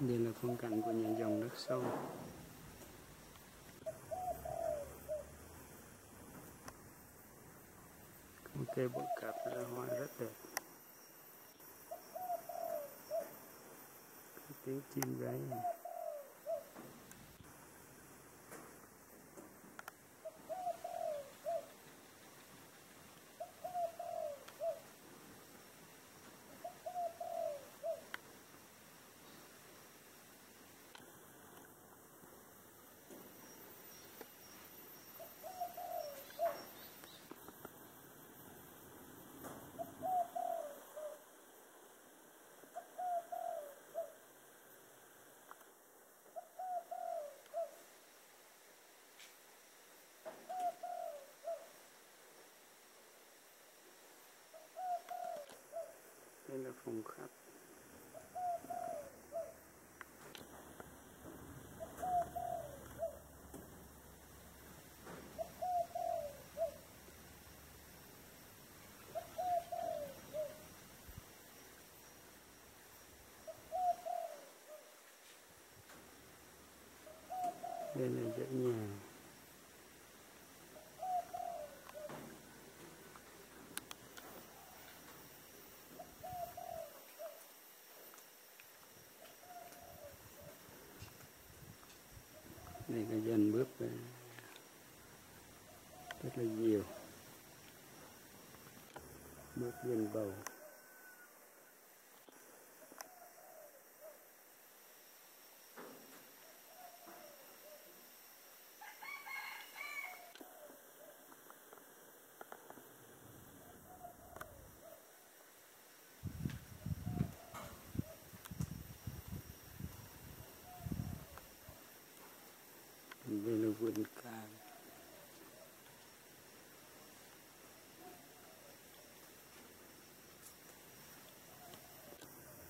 đây là phong cảnh của nhà dòng đất sâu một cây bột cạp ra hoa rất đẹp tiếng chim gáy này. Đây là phòng khách đây là dãy nhà. Đây là dân bước rất là nhiều. Bước dân bầu đây là vườn cam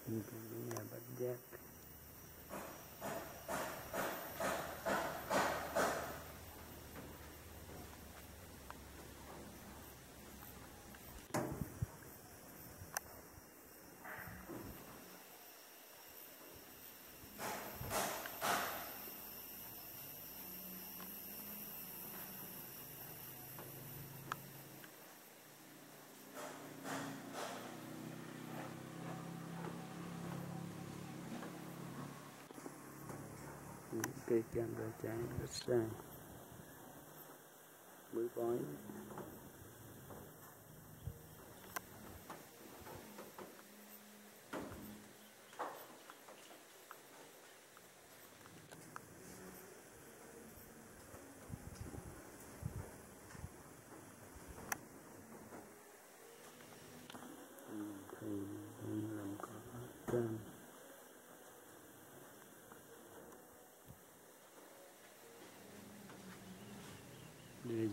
đây là nhà bát giác những cây cam đã trái rất xa bưởi bói.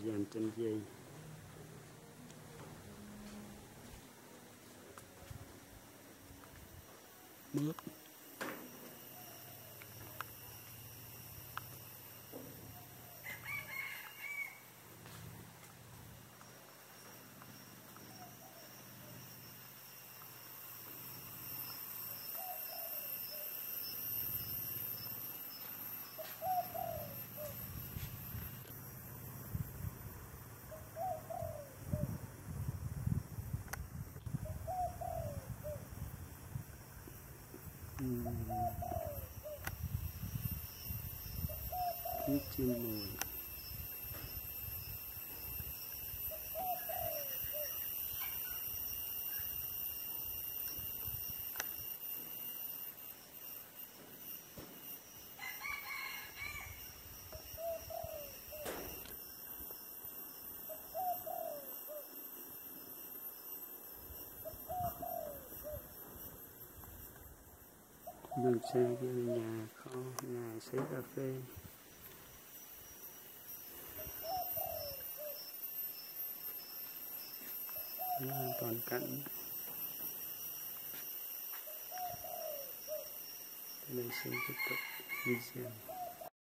Dàn chân dây mướp. Tiếng trên mồi đường xe nhà kho nhà sấy cà phê. Đó là toàn cảnh đây xin tiếp tục video